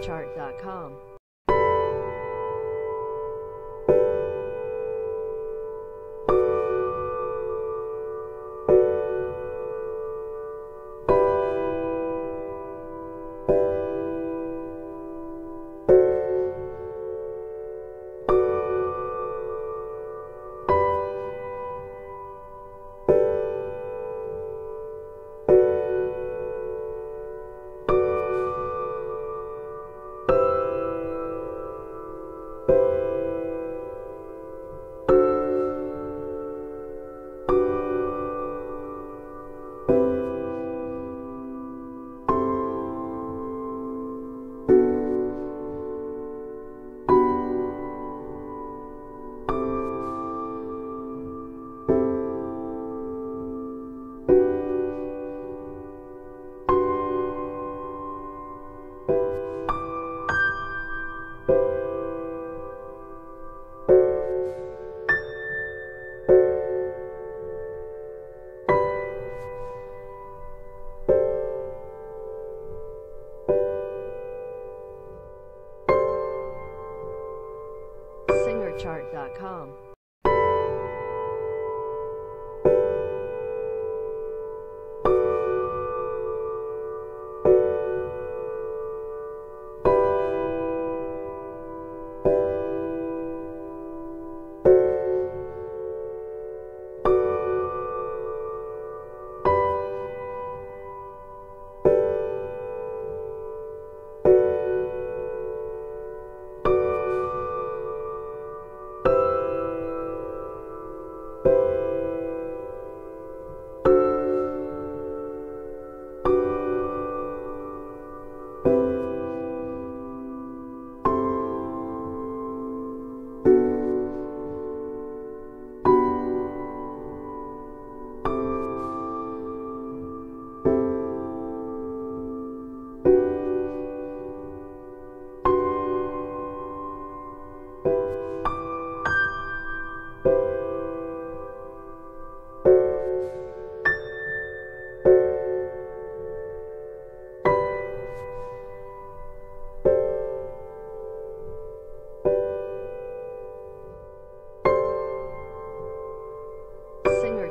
SingerChart.com. SingerChart.com.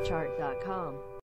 SingerChart.com.